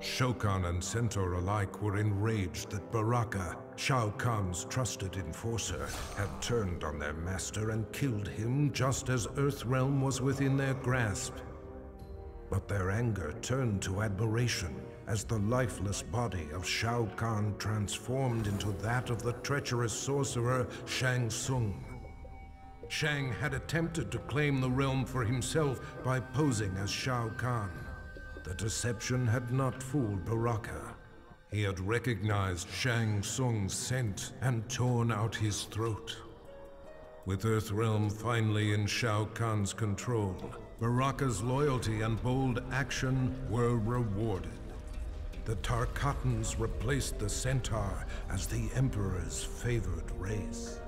Shokan and Centaur alike were enraged that Baraka, Shao Kahn's trusted enforcer, had turned on their master and killed him just as Earthrealm was within their grasp. But their anger turned to admiration as the lifeless body of Shao Kahn transformed into that of the treacherous sorcerer Shang Tsung. Shang had attempted to claim the realm for himself by posing as Shao Kahn. The deception had not fooled Baraka. He had recognized Shang Tsung's scent and torn out his throat. With Earthrealm finally in Shao Kahn's control, Baraka's loyalty and bold action were rewarded. The Tarkatans replaced the Centaur as the Emperor's favored race.